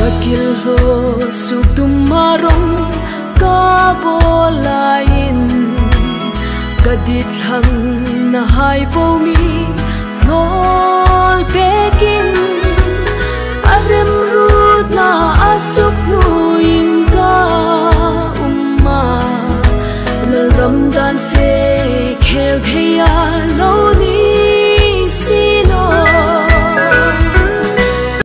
Sakil ho suktum marong kabolain Kadit hang na hai po mi ngol pekin Adem rut na asuk nuin ka umma. Lalram dan fe khel theya